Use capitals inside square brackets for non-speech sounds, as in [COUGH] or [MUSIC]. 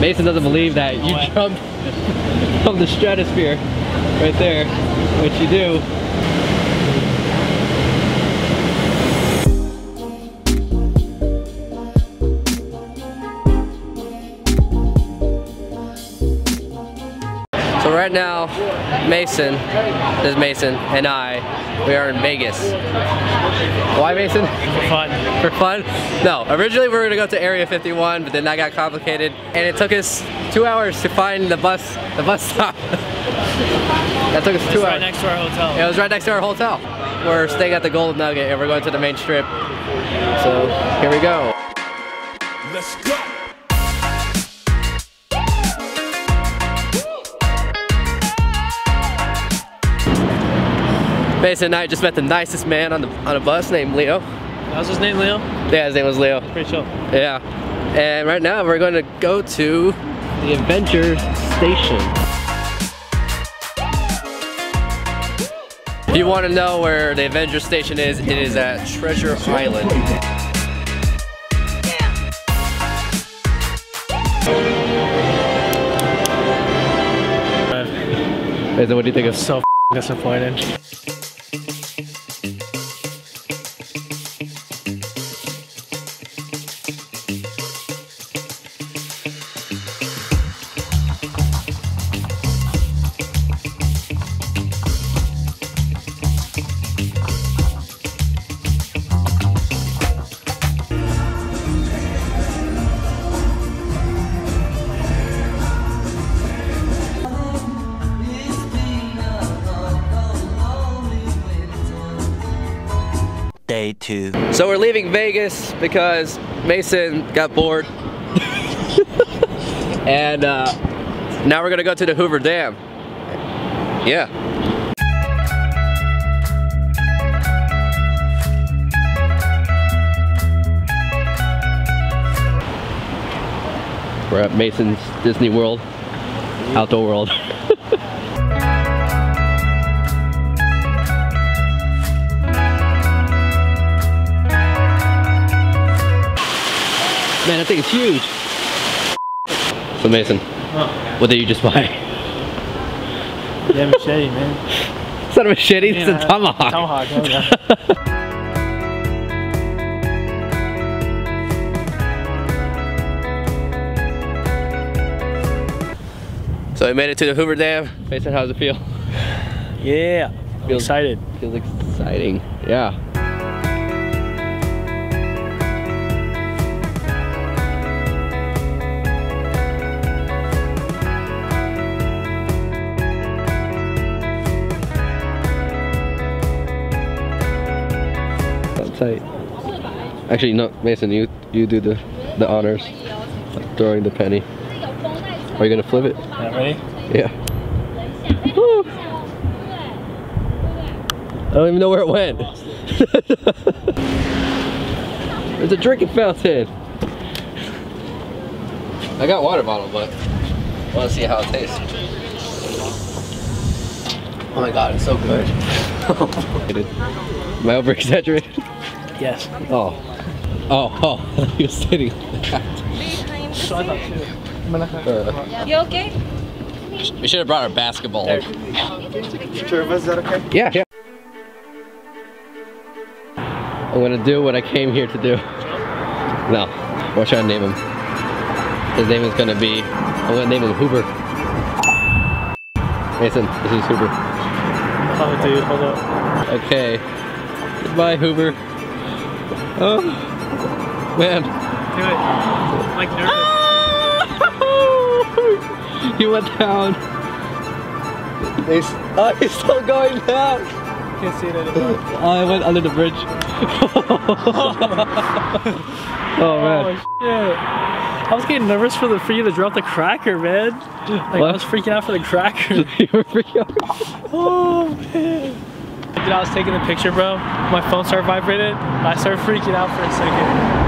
Mason doesn't believe that you jumped from the stratosphere right there, which you do. Right now, Mason, this is Mason, and I, we are in Vegas. Why Mason? For fun. For fun? No, originally we were gonna go to Area 51, but then that got complicated, and it took us two hours to find the bus, the bus stop. [LAUGHS] that took us two It's right hours. next to our hotel. It was right next to our hotel. We're staying at the Golden Nugget, and we're going to the main strip. So here we go. Let's go. Mason and I just met the nicest man on the on a bus named Leo. That was his name, Leo? Yeah, his name was Leo. Pretty chill. Yeah. And right now we're going to go to the Avenger Station. If you want to know where the Avenger Station is, it is at Treasure Island. Mason, what do you think of So disappointed. Day two. So we're leaving Vegas because Mason got bored. [LAUGHS] and uh, now we're gonna go to the Hoover Dam. Yeah. We're at Mason's Disney World, Outdoor World. [LAUGHS] Man, that thing is huge. So Mason, oh, what did you just buy? Yeah, machete, man. It's not a machete, it's a tomahawk. Tomahawk, oh yeah. So we made it to the Hoover Dam. Mason, how does it feel? yeah. I'm excited. Feels exciting. Yeah. Tight. Actually, no, Mason, you you do the the honors, throwing the penny. Are you gonna flip it? Yeah, ready? Yeah. Woo. I don't even know where it went. [LAUGHS] There's a drinking fountain. I got water bottle, but I want to see how it tastes. Oh my god, it's so good. Am I over exaggerated? Yes. Oh. Oh, oh, [LAUGHS] he was sitting. So I thought too. Uh, You okay? we should have brought our basketball. There. Sure, is that okay? Yeah, yeah. I'm gonna do what I came here to do. No, we're trying to name him. His name is gonna be, I'm gonna name him Hoover. Mason, this is Hoover. Oh, dude, hold up. Okay. Goodbye, Hoover. Oh, man. Do it. I'm like nervous. he went down. He's, oh, he's still going down. Can't see it anymore. Oh, [LAUGHS] I went under the bridge. [LAUGHS] [LAUGHS] oh man. Oh shit. I was getting nervous for the for you to drop the cracker, man. Like? I was freaking out for the cracker. [LAUGHS] you were freaking out. oh man. Dude, I was taking the picture, bro. My phone started vibrating. I started freaking out for a second.